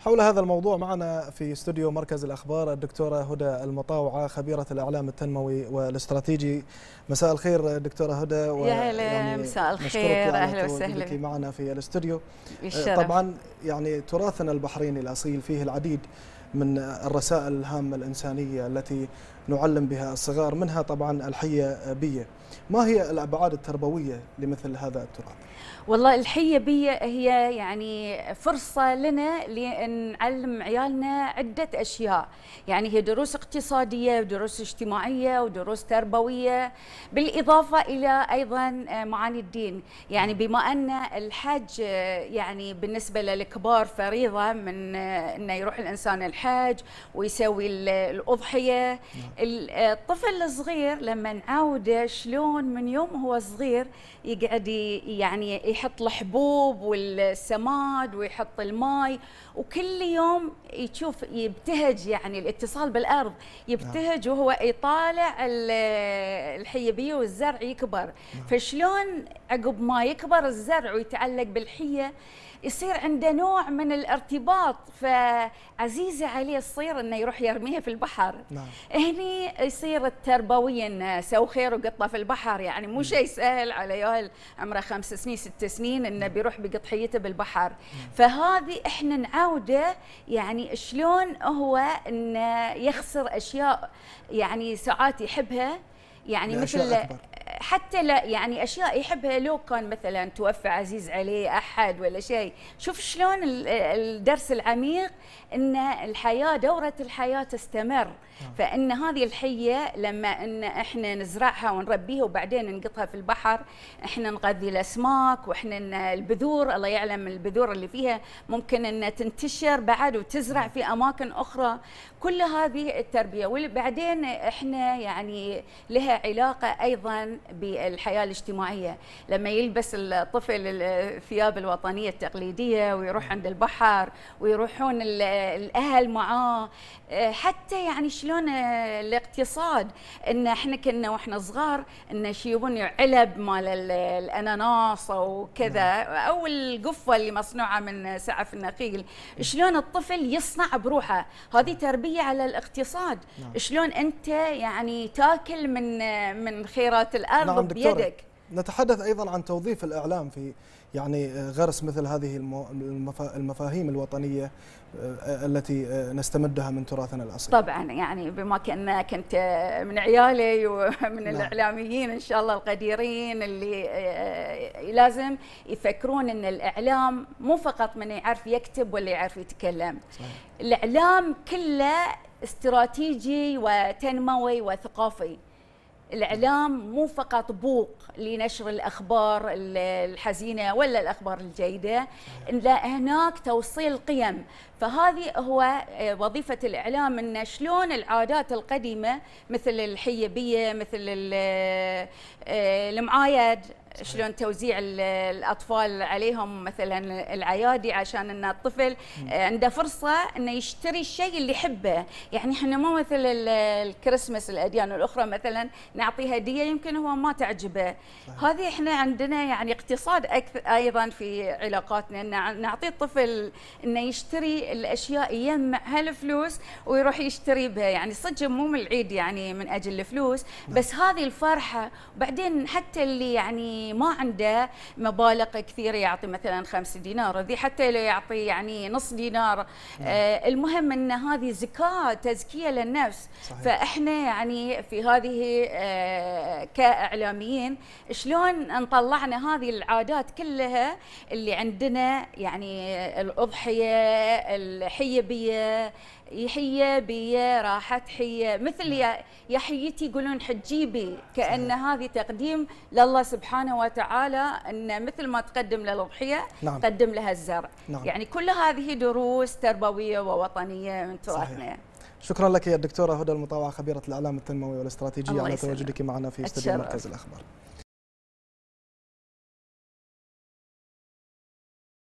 حول هذا الموضوع معنا في استوديو مركز الأخبار الدكتورة هدى المطاوعة خبيرة الإعلام التنموي والاستراتيجي. مساء الخير دكتورة هدى يا هلا مساء الخير أهلا وسهلا. معنا في الاستوديو. طبعا يعني تراثنا البحريني الأصيل فيه العديد من الرسائل الهامة الإنسانية التي نعلم بها الصغار منها طبعا الحية بية ما هي الأبعاد التربوية لمثل هذا التراث؟ والله الحية بية هي يعني فرصة لنا لنعلم عيالنا عدة أشياء. يعني هي دروس اقتصادية ودروس اجتماعية ودروس تربوية بالإضافة إلى أيضا معاني الدين. يعني بما أن الحج يعني بالنسبة للكبار فريضة من أنه يروح الإنسان الحج ويسوي الأضحية. الطفل الصغير لما نعوده شلون من يوم هو صغير يقعد يعني يحط الحبوب والسماد ويحط الماء وكل يوم يشوف يبتهج يعني الاتصال بالأرض يبتهج وهو يطالع الحيبية والزرع يكبر. فشلون عقب ما يكبر الزرع ويتعلق بالحية يصير عنده نوع من الارتباط. فعزيزه عليه تصير إنه يروح يرميها في البحر. نعم. هني يصير التربويا إنه سو خير وقطة في البحر. يعني مو شيء سهل على يال عمره خمس سنين ست سنين إنه بيروح بقطحيته بالبحر. فهذه إحنا نعوده يعني شلون هو إنه يخسر أشياء يعني ساعات يحبها. يعني مثل أكبر. حتى لا يعني أشياء يحبها. لو كان مثلا توفى عزيز عليه أحد ولا شيء شوف شلون الدرس العميق إن الحياة دورة الحياة تستمر. فإن هذه الحية لما إن إحنا نزرعها ونربيها وبعدين نقطها في البحر إحنا نغذي الأسماك وإحنا البذور الله يعلم البذور اللي فيها ممكن إن تنتشر بعد وتزرع في أماكن أخرى. كل هذه التربية وبعدين إحنا يعني لها علاقة أيضا بالحياة الاجتماعية. لما يلبس الطفل الثياب الوطنية التقليدية ويروح عند البحر ويروحون الأهل معاه حتى يعني شلون الاقتصاد إن إحنا كنا وإحنا صغار إن يشيبون علب مال الأناناس أو كذا أو القفة اللي مصنوعة من سعف النخيل. شلون الطفل يصنع بروحه؟ هذه تربية على الاقتصاد. نعم. شلون أنت يعني تاكل من من خيرات الأرض؟ نعم دكتورة. بيدك نتحدث أيضا عن توظيف الإعلام في يعني غرس مثل هذه المفاهيم الوطنية التي نستمدها من تراثنا الأصيل طبعا يعني بما كأن كنت من عيالي ومن نعم. الإعلاميين إن شاء الله القديرين اللي لازم يفكرون أن الإعلام مو فقط من يعرف يكتب ولا يعرف يتكلم صحيح. الإعلام كله استراتيجي وتنموي وثقافي الإعلام مو فقط بوق لنشر الأخبار الحزينة ولا الأخبار الجيدة لا هناك توصيل قيم. فهذه هو وظيفة الإعلام إن شلون العادات القديمة مثل الحيبية مثل المعايد شلون توزيع الأطفال عليهم مثلا العيادي عشان ان الطفل عنده فرصة إنه يشتري الشيء اللي يحبه. يعني إحنا مو مثل الكريسماس الأديان الأخرى مثلا نعطيه هدية يمكن هو ما تعجبه. هذه إحنا عندنا يعني اقتصاد أكثر أيضا في علاقاتنا إن نعطي الطفل إنه يشتري الأشياء يجمع هالفلوس ويروح يشتري بها. يعني صدق مو من العيد يعني من أجل الفلوس بس هذه الفرحة. وبعدين حتى اللي يعني ما عنده مبالغ كثيرة يعطي مثلا خمس دينار ذي حتى لو يعطي يعني نص دينار. آه المهم إن هذه زكاة تزكية للنفس. صحيح. فإحنا يعني في هذه آه كإعلاميين شلون نطلعنا هذه العادات كلها اللي عندنا يعني الأضحية الحيبية حيه بي راحت حية مثل يا يا حيتي يقولون حجيبي كأن صحيح. هذه تقديم لله سبحانه وتعالى إن مثل ما تقدم للأضحية نعم. قدم لها الزرع نعم. يعني كل هذه دروس تربوية ووطنية من تراثنا شكرا لك يا الدكتورة هدى المطاوعة خبيرة الإعلام التنموي والاستراتيجية على. تواجدك معنا في استوديو أتشرف. مركز الأخبار